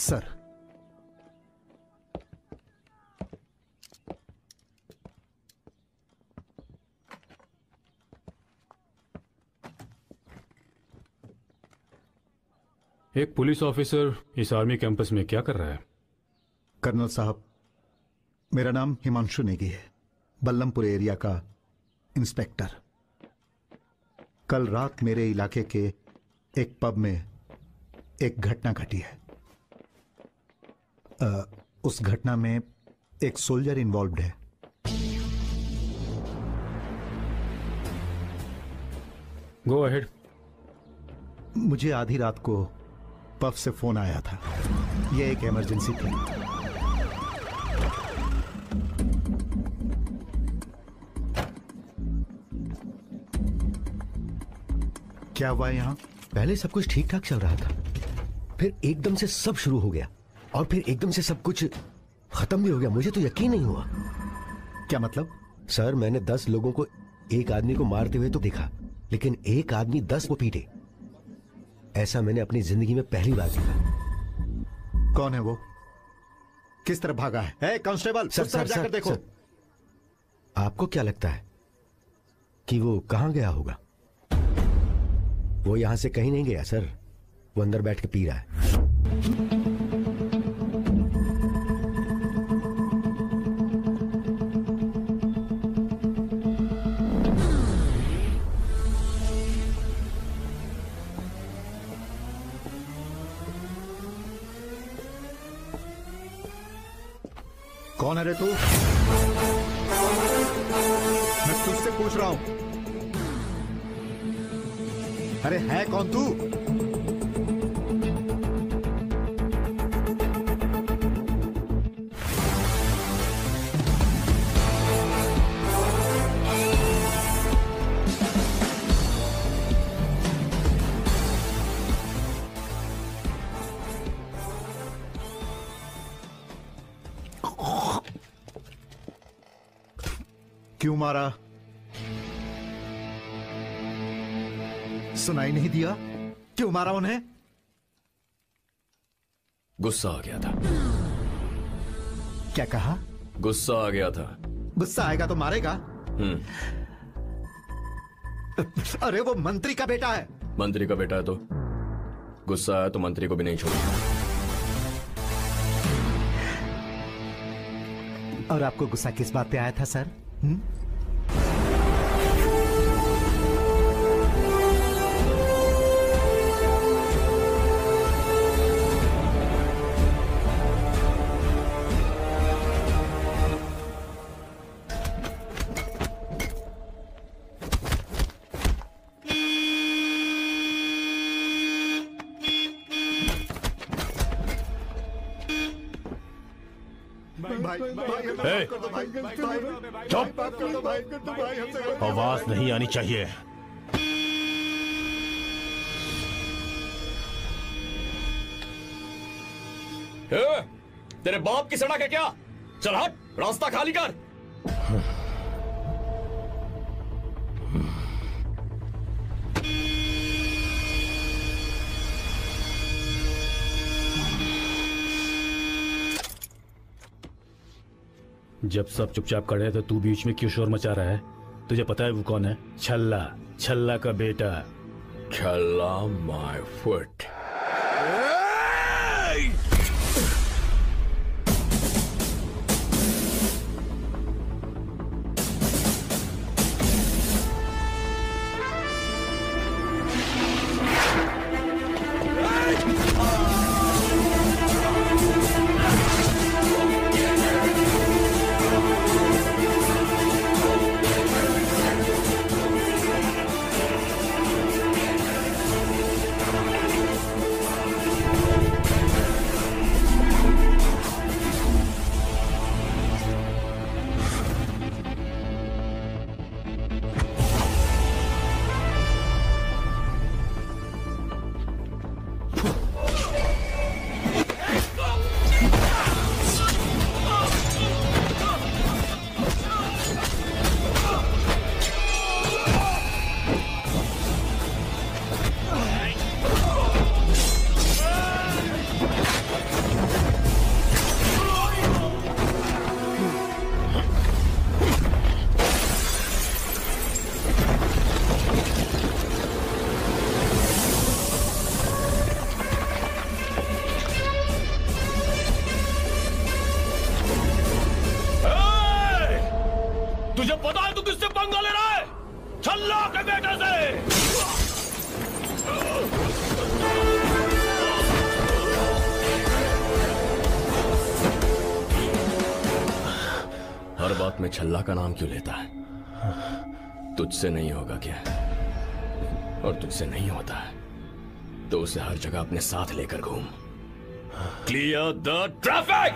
Sir. एक police officer इस army campus में क्या कर रहा है? कर्नल साहब मेरा नाम हिमांशु नेगी है बल्लमपुर एरिया का इंस्पेक्टर। कल रात मेरे इलाके के एक पब में एक घटना घटी है। उस घटना में एक सोल्जर इन्वॉल्व है। गो अहेड मुझे आधी रात को पफ से फ़ोन आया था। यह एक इमरजेंसी थी। क्या हुआ यहाँ? पहले सब कुछ ठीक ठाक चल रहा था। फिर एकदम से सब शुरू हो गया। और फिर एकदम से सब कुछ खत्म भी हो गया। मुझे तो यकीन नहीं हुआ। क्या मतलब? सर मैंने दस लोगों को एक आदमी को मारते हुए तो देखा लेकिन एक आदमी दस को पीटे। ऐसा मैंने अपनी ज़िंदगी में पहली बार देखा। कौन है वो? किस तरफ़ भागा है? कांस्टेबल सर, सर, जाकर सर, देखो। सर। आपको क्या लगता है कि वो कहाँ गया होगा? वो यहाँ से कहीं नहीं गया सर। वो अंदर बैठ के पी रहा है। कौन है रे तू? मैं तुझसे पूछ रहा हूँ। अरे है कौन तू? क्यों मारा? सुनाई नहीं दिया? क्यों मारा उन्हें? गुस्सा आ गया था। क्या कहा? गुस्सा आ गया था। गुस्सा आएगा तो मारेगा। हम्म। अरे वो मंत्री का बेटा है। मंत्री का बेटा है तो? गुस्सा आया तो मंत्री को भी नहीं छोड़ेगा। और आपको गुस्सा किस बात पे आया था सर? 嗯？आवाज़ नहीं आनी चाहिए। तेरे बाप की सड़क है क्या? चल हट, रास्ता खाली कर। जब सब चुपचाप खड़े हैं तो तू बीच में क्यों शोर मचा रहा है? तुझे पता है वो कौन है? छल्ला छल्ला का बेटा। छल्ला माय फुट में छल्ला का नाम क्यों लेता है? तुझसे नहीं होगा क्या? और तुझसे नहीं होता है। तो उसे हर जगह अपने साथ लेकर घूम। Clear the traffic